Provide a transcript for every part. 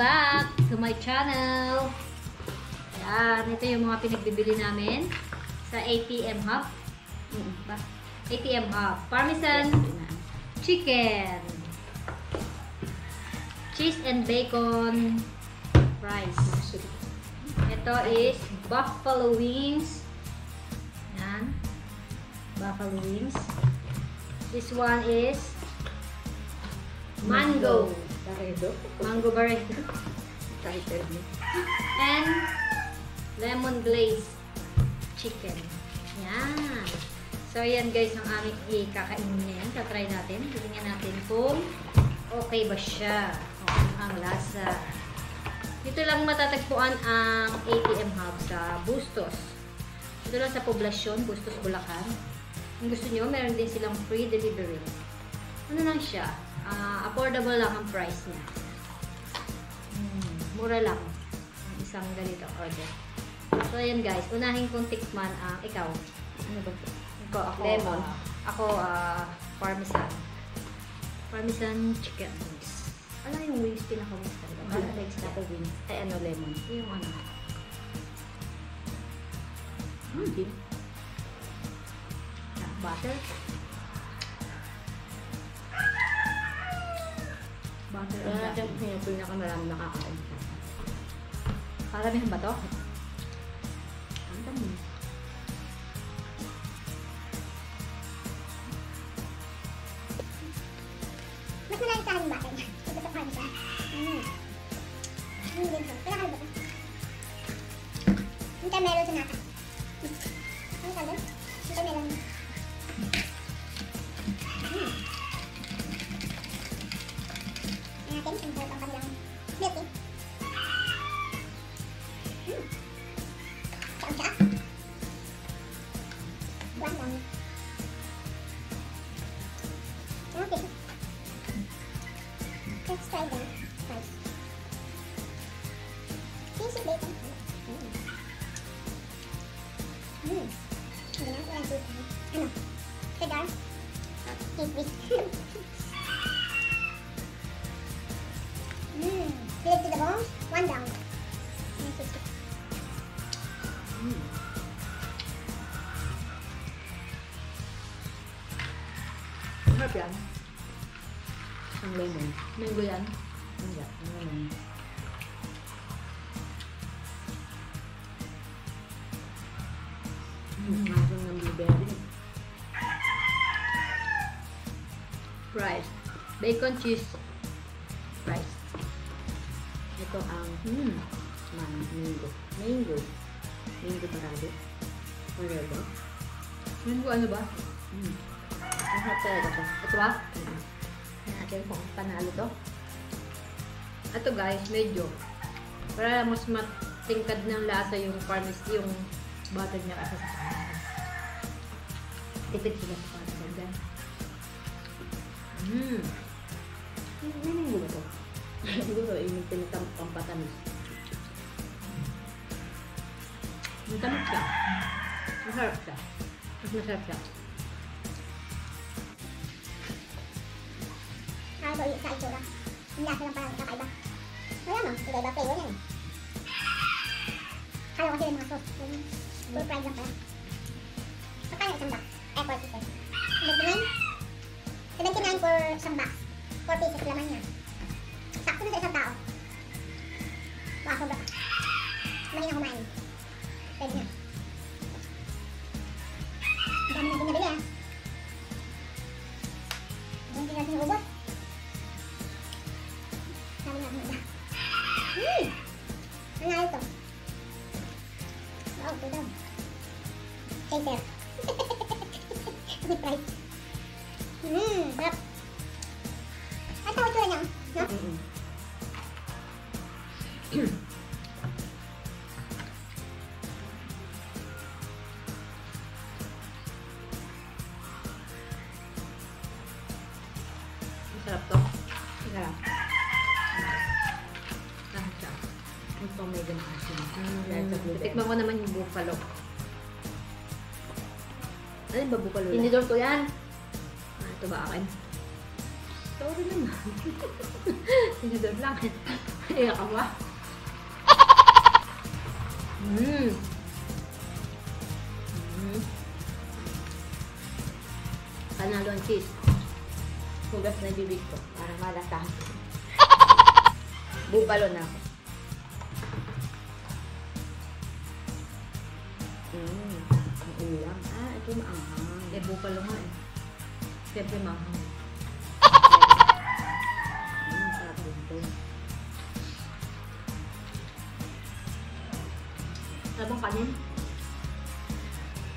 back to my channel! Ayan, ito yung mga pinagbibili namin sa ATM Hub. ATM Hub. Parmesan chicken. Cheese and bacon rice. Ito is buffalo wings. Yan. Buffalo wings. This one is mango. Taredo. Mango barreto. Title mo. And lemon glazed chicken. Yan. So, yan guys ang aming ikakainin ngayon. Tatry natin. Tingnan natin kung okay ba siya. Kung ang lasa. Dito lang matatagpuan ang ATM Hub sa Bustos. Dito lang sa poblasyon, Bustos, Bulacan. Kung gusto nyo, meron din silang free delivery. Ano lang siya? Ah, affordable lang ang price niya. Hmm, mura lang. Ang isang ganito order. So, ayan guys. Unahin kong tikman ang ikaw. Ano ba? Ikaw, ako. Lemon. ah, ako, ah, parmesan. Parmesan chicken wings. Ano yung wings? Pinaka-wings talaga. Ano legs na? Ako wings. Ay, ano, lemon. Yung ano. Hmm, Butter. Kaya and natin butter. yung pinakamarami nakakain. Paramihan ba to? Ang dami. Mas malaki sa akin yung niya. Ito sa parmesan. Mm. Hindi din siya. Pinakalimutan. Hintay meron sa nata. Ano tawag Okay. Let's try them Sarap yan. Ang lemon. Mango yan. Hindi. Ang lemon. Hmm, masang ng blueberry. Rice. Bacon cheese. Rice. Ito ang Mm. mango. Mango. Mango parado. Parado. Mango ano ba? Hmm. Talaga to. Ito ba? Natin kung panalo to. Ito guys, medyo. Para mas matingkad ng lasa yung parmesan, yung butter niya kasi sa. Tipid sila sa parmesan. Mm. May may mango ba to? Siguro yung pinatang pampatamis. Matamis siya. Masarap siya. Mas masarap siya. Ano ba sa itsura? Yung lasa lang parang kakaiba. Wala mo, iba-iba flavor yan eh. Kala ko yung mga sauce. Yung full fried lang pala. Magkano isang box? Eh, 4 pieces. 79? 79 for isang box. 4 pieces laman niya. Sakto na sa isang May ganang asin. Mm. Dahil sa. Tikman ko naman yung buffalo. Ano ba bukalo? Tinidor ko yan. Ah, ito ba akin? Sorry. Naman. Sinudod lang. Iyak ka ba? Mmm. Mmm. Panalo ang cheese. Hugas na yung bibig ko. Parang malatahan. Bubalo na ako. Eh, bukalo nga eh. Siyempre to. Sabang kanin.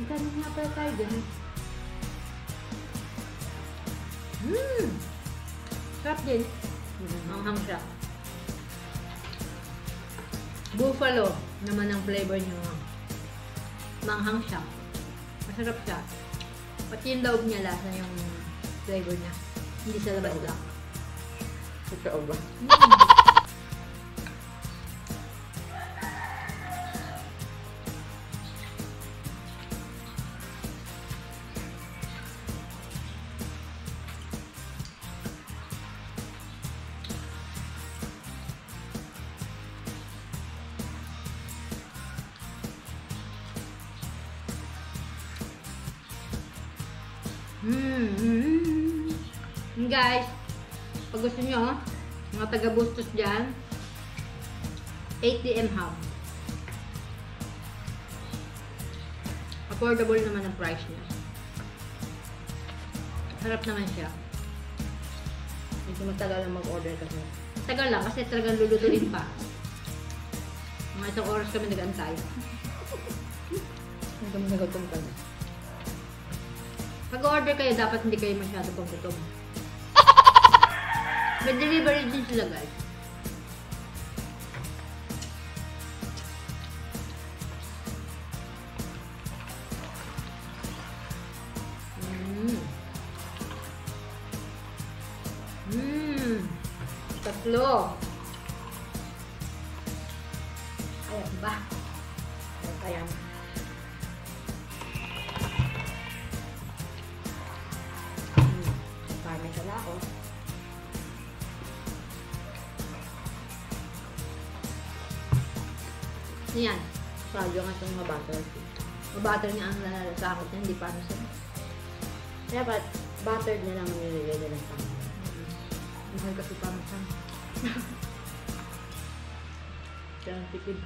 Ang kanin nga pala tayo dun. Mmm! Sarap din. Manghang siya. Buffalo naman ang flavor niyo. Manghang siya. Masarap siya. Pati yung loob niya lasa yung flavor niya. Hindi sa labas lang. Totoo ba? Guys, pag gusto nyo, mga taga-bustos dyan, 8 Hub. Affordable naman ang price niya. Sarap naman siya. Medyo matagal lang mag-order kasi. Tagal lang kasi talagang lulutuin pa. Mga isang oras kami nag-antay. Hanggang nagutom ka na. Pag order kayo, dapat hindi kayo masyado pang gutom. May delivery din sila guys. Mmm. Mmm. Tatlo. Ayan ba? Kaya kaya Yan. Sadyo nga itong mabutter. Mabutter niya ang lalasakot niya, hindi pa ano siya. Ba't buttered na lang nilagay nila sa akin? Mahal kasi parmesan. Kaya ang tipid.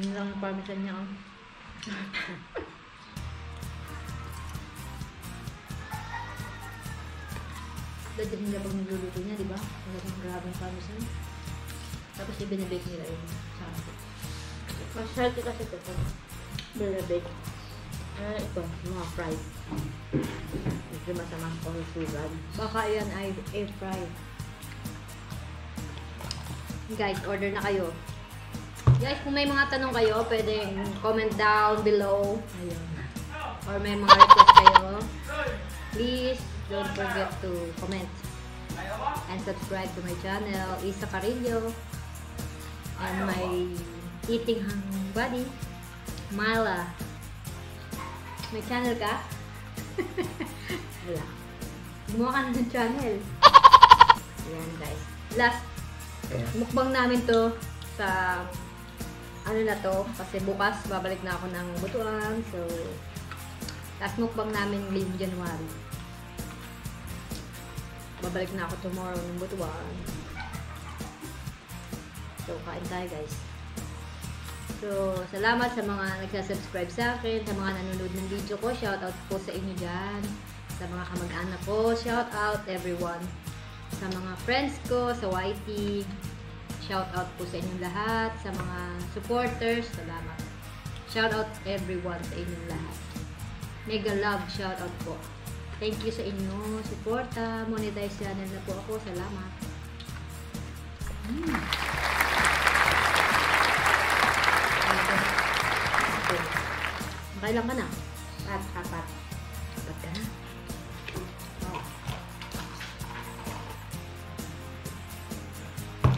Yun lang yung parmesan niya. oh. Dahil nila pag nagluluto niya, di ba? Talagang grabe yung parmesan. Tapos ibinibake nila yung sarap. Mas healthy kasi ito. Ito. Bake. Ah, ito. Mga fries. Medyo masama ko yung sugar. Baka yan ay air fry. Guys, order na kayo. Guys, kung may mga tanong kayo, pwede comment down below. Ayun. Or may mga request kayo. Please, don't forget to comment. And subscribe to my channel, Isa Carillo. And my eating hang buddy, Myla. May channel ka? Wala. Gumawa ka na ng channel. Ayan guys. last mukbang namin to sa ano na to kasi bukas babalik na ako ng Butuan so last mukbang namin ngayong January babalik na ako tomorrow ng Butuan so kain tayo guys so salamat sa mga nagsasubscribe sa akin sa mga nanonood ng video ko shout out po sa inyo dyan sa mga kamag-anak ko shout out everyone sa mga friends ko sa YT. Shout out po sa inyong lahat, sa mga supporters, salamat. Shout out everyone sa inyong lahat. Mega love shout out po. Thank you sa inyo, suporta, monetize channel na po ako, salamat. Mm. Kailan ka na? At apat. Apat ka na?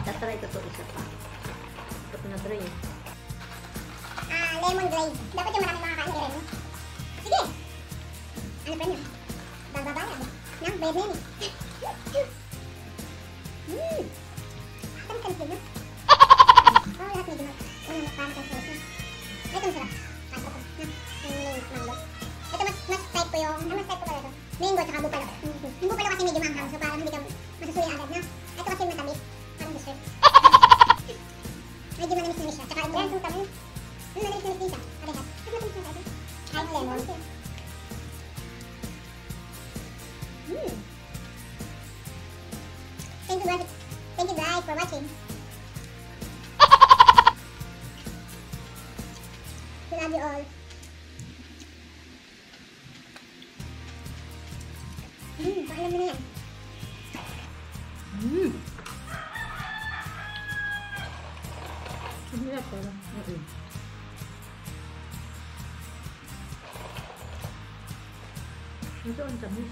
Tatry ko to isa pa. Ito ko na dry. Ah, lemon glaze. Dapat yung maraming makakain rin. Sige! Ano pa niyo? Bababayan. Nang, bayad hmm. na yun eh. Mmm! Oh, lahat medyo. Walang parang kansin. Ito masarap. Ay, ito. Nang minutes mango. Ito mas mas type ko yung, ano mas type ko pala ito? Mango tsaka bupalo. Mm. Yung bupalo kasi medyo maanghang so parang hindi ka masusuya agad na. Ito kasi matamis. Parang dessert. medyo manamis na siya. Tsaka ito. Yan, suka mo. Ano manamis na siya? Okay, ha? Mas matamis na ito. Ay, lemon. Hmm. Thank you guys. Thank you guys for watching. Ito ang tamis.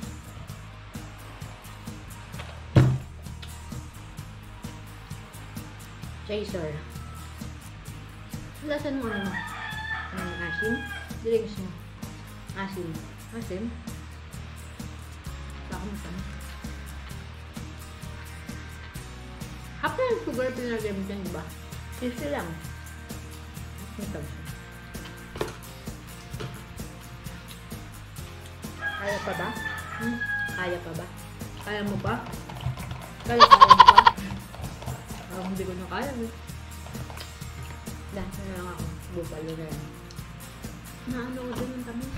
Chaser. Lasan mo ano? Ang asin? Drinks mo. Asin. Asin? Baka. Half na yung sugar pinagay mo dyan, di ba? Sisi lang. Matamis. Pa ba? Hmm? Kaya pa ba? Kaya mo ba? Kaya kaya mo ba? Parang hindi ko na kaya. Eh. Lahat na lang ako. Bupalo na lang. Naano ko din yung tamis.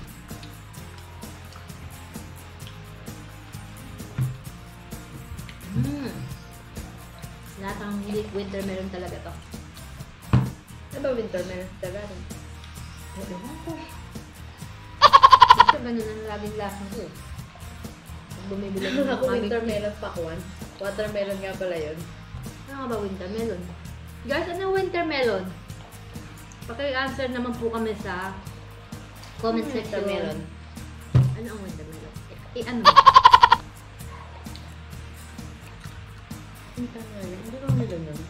Mm. Lahat ng hindi winter melon talaga to. Ano ba winter melon talaga rin? Ewan Basta ganun ang laging lasa ko eh. Pag bumibili ng Ako mami- winter melon pakwan. Watermelon nga pala yun. Ano nga ba winter melon? Guys, ano winter melon? Paki-answer naman po kami sa comment Ano section. melon? Ano ang winter melon? Eh, eh, ano? Winter melon? Hindi ko melon nun.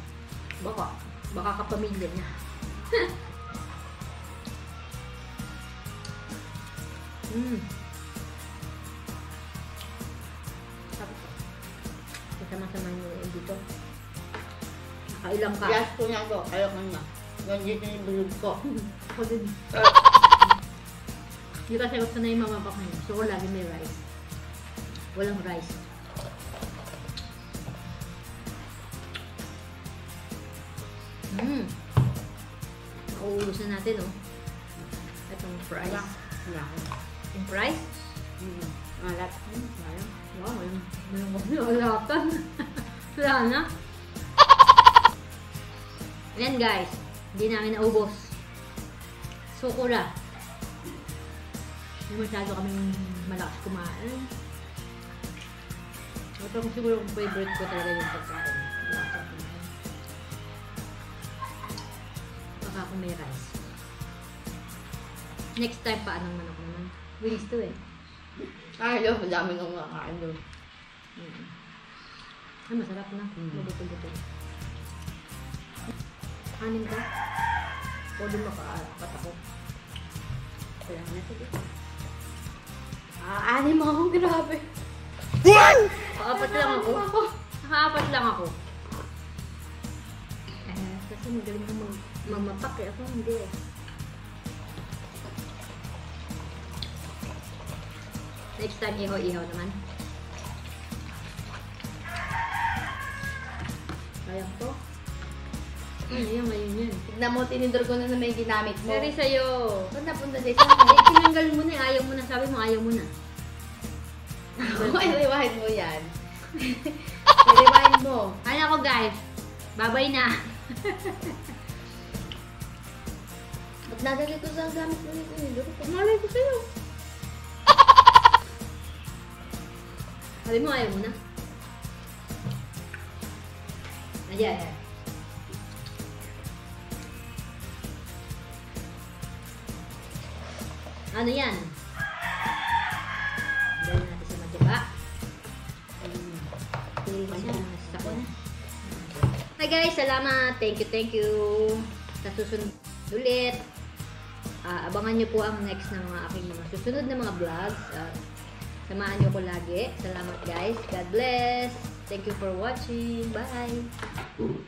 Baka. Baka kapamilya niya. mm. Sarap. Kasama-sama niyo yung dito. Nakailang ka. Gas ko na ako. Ayaw ko na. Nandito yung bulog ko. Ako din. Hindi kasi ako sanay mamapak niya. So, ko lagi may rice. Walang rice. Mmm. Mauubos na natin, oh. Itong fries. Wala ako. Yung fries? Mm. Alat. Hmm, sayang. Wow, may may may alatan. Wala na. Ayan guys, hindi namin naubos. Sukura. Hindi masyado kaming malakas kumain. Ito siguro kung favorite ko talaga yung pagkain. Lasa kumain. Baka kung may rice. Next time pa anong manok. Wings to eh. Ayaw. Madami nang makakain doon. Mm. Ay, masarap na. Mm. Mabuto-buto. Anim ka? O di makaapat ako. Kaya na sige. Ah, anim ako. Grabe. Nakaapat lang ako. Nakaapat lang ako. Eh, kasi magaling ka mag mamapak eh. Ako hindi eh. Next time, ihaw-ihaw naman. Kaya ko. Ano yan, ngayon yan. Tignan mo, tinindor ko na na may ginamit mo. Sorry sa'yo. Saan napunta dito? Eh, tinanggal mo na eh. Ayaw mo na. Sabi mo, ayaw mo na. Ay, rewind mo yan. rewind mo. Ano ako guys? Babay na. Ba't nadali ko sa gamit mo ni Tinindor? Malay ko sa'yo. Sabi mo, ayaw mo na. Ayan, ayan. Ano yan? Dali natin sa matiba. Hi guys, salamat. Thank you, thank you. Sa susunod ulit. Ah, abangan nyo po ang next na mga aking mga susunod na mga vlogs. Ah, samahan nyo ko lagi. Salamat guys. God bless. Thank you for watching. Bye.